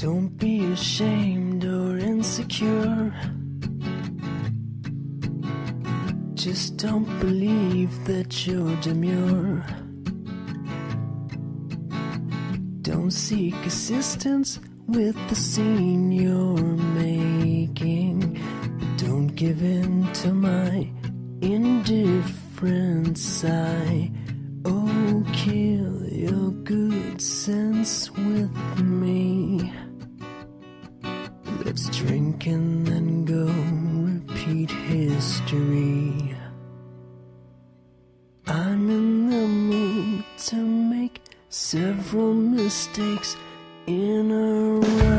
Don't be ashamed or insecure. Just don't believe that you're demure. Don't seek assistance with the scene you're making. But don't give in to my indifference. I oh, kill your good sense with me. Let's drink and then go repeat history. I'm in the mood to make several mistakes in a row.